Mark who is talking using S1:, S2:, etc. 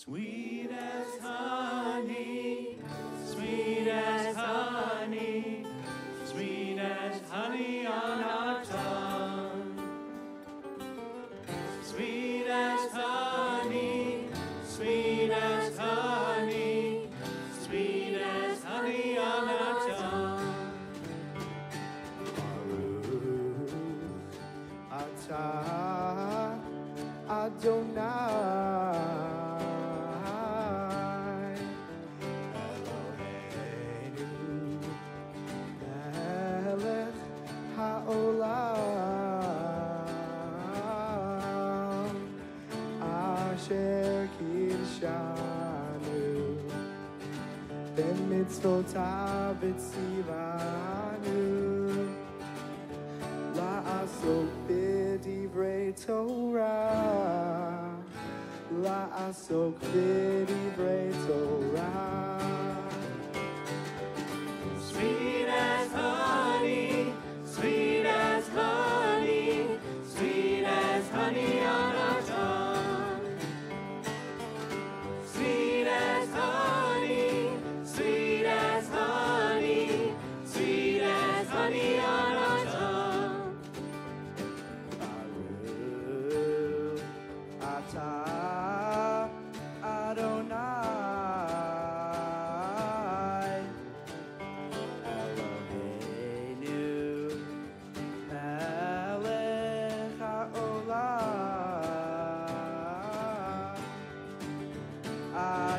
S1: sweet as honey.
S2: Cherokee Shanu. Ben mitzvotav etzivanu. La'asot b'divrei Torah. la asok b'divrei Torah.